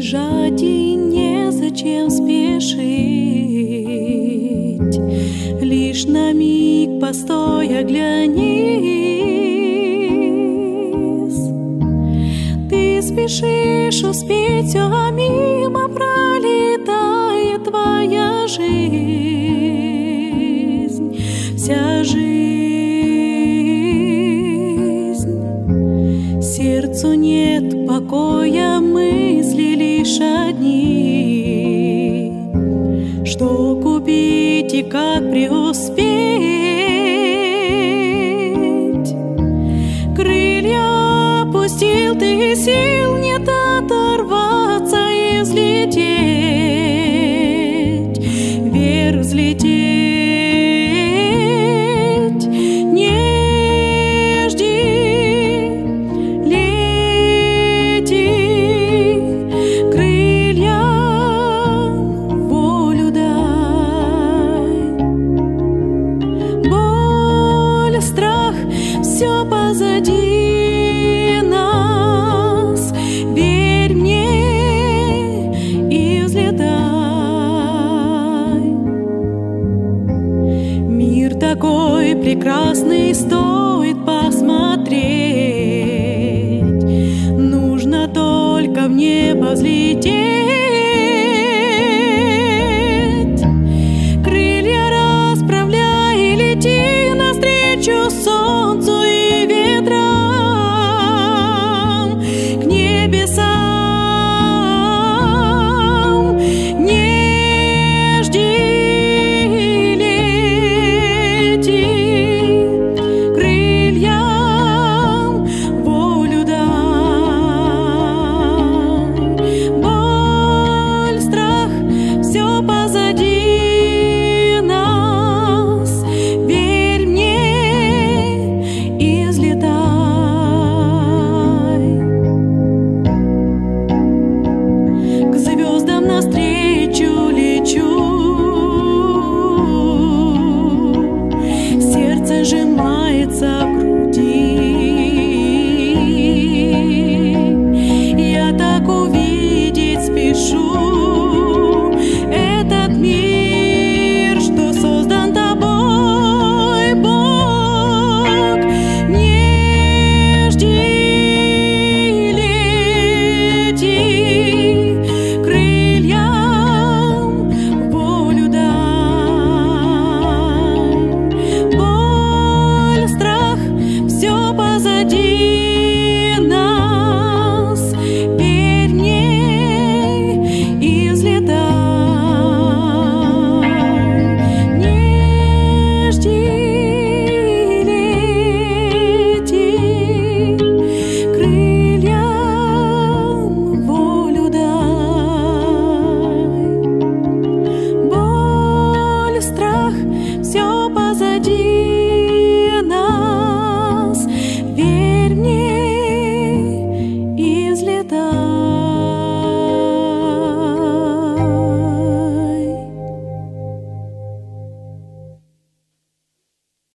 Бежать и незачем спешить. Лишь на миг постой, оглянись спешишь успеть, а мимо пролетает твоя жизнь Вся жизнь Сердцу нет покоя, мысли лишь одни. Что купить и как преуспеть? Крылья опустил ты, сил нет оторваться и взлететь. Вверх взлететь. Не жди, лети, крыльям волю дай. Боль, страх, все позади прекрасный, стоит посмотреть. Нужно только в небо взлететь.